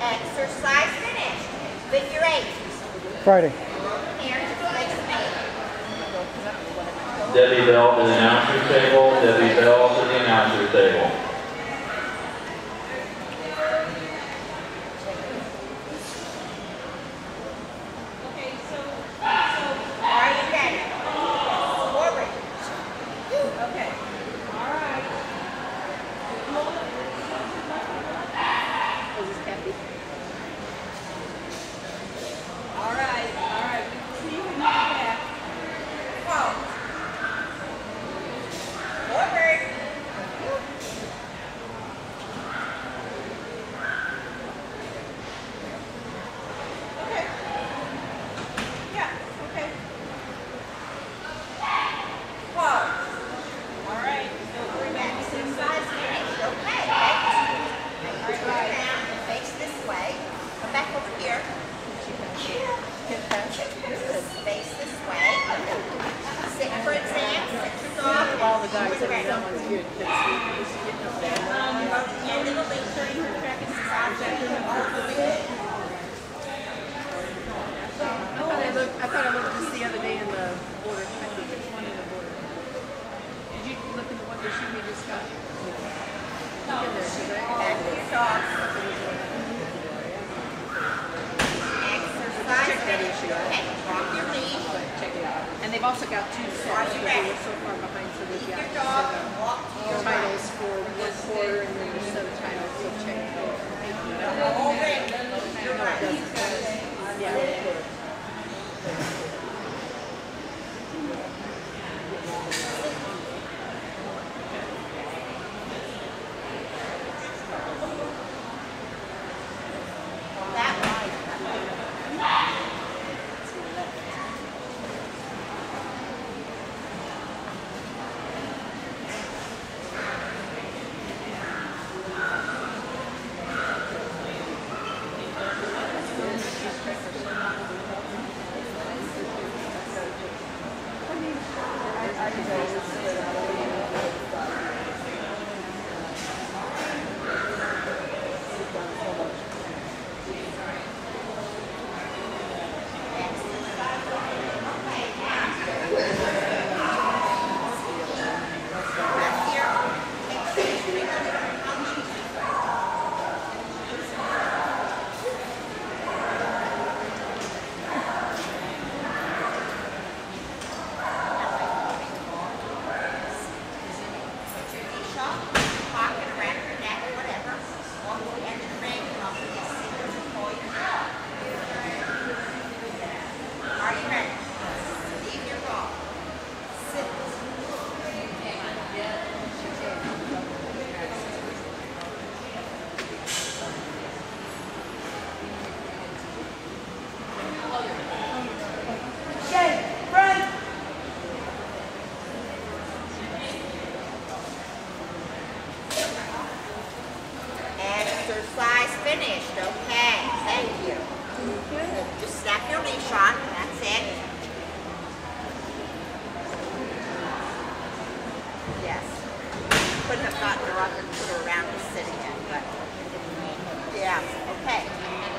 Exercise finished. Figure eight. Friday. Hands face me. Debbie Bell to the announcer's table. Debbie Bell to the announcer's table. Okay, so, so, Are you ready? Forward. okay, all right. All right, all right, see you when you get back. Whoa. Forward. Okay. Yeah, okay, Whoa. all right, so bring back the same Exercise size. finished. Okay. Thanks. Turn around and face this way. Come back over here. Face this way. Sit for exam. Sit your dog. All the guys Ready. said that one's good because he's getting up there. End of the link, thirty for track and I thought I looked, I thought I looked just the other day in the border, I think it's one in the border. Did you look in the one that she we just got? Look in there, she's right. Back to your dog. Exercise Check that issue out. Okay. Your leash. Check it out. And they've also got two could have gotten her up and put her around the city in, but yeah, okay.